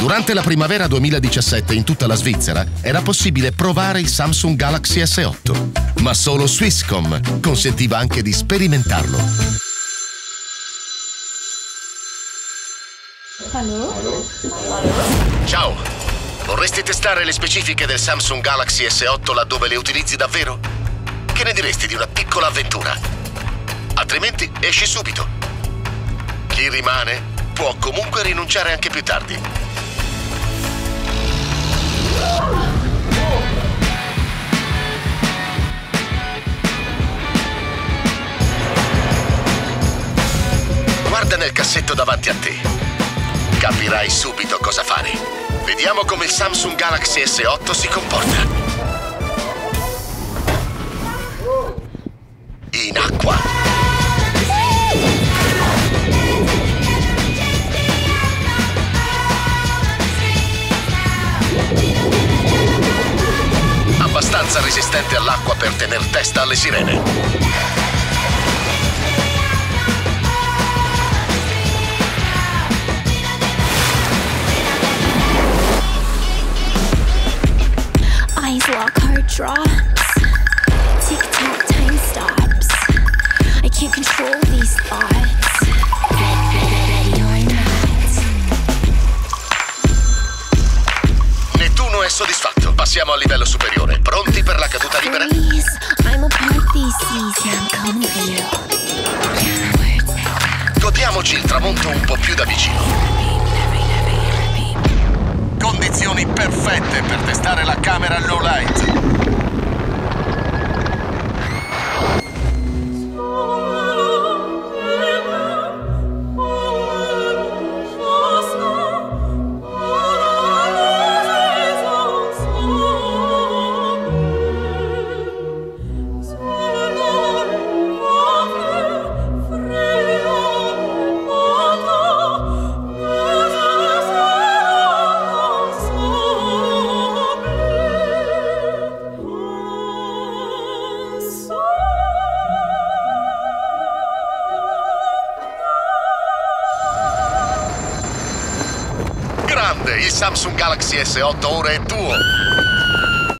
Durante la primavera 2017 in tutta la Svizzera era possibile provare il Samsung Galaxy S8, ma solo Swisscom consentiva anche di sperimentarlo. Ciao! Vorresti testare le specifiche del Samsung Galaxy S8 laddove le utilizzi davvero? Che ne diresti di una piccola avventura? Altrimenti esci subito. Chi rimane può comunque rinunciare anche più tardi. Guarda nel cassetto davanti a te. Capirai subito cosa fare. Vediamo come il Samsung Galaxy S8 si comporta. In acqua. abbastanza resistente all'acqua per tener testa alle sirene. Eyes lock, heart drops. Control these thoughts. Nettuno è soddisfatto. Passiamo al livello superiore. Pronti per la caduta libera? Freeze. I'm a I'm coming for you. Godiamoci il tramonto un po' più da vicino. Grande, il Samsung Galaxy S8 ora è tuo.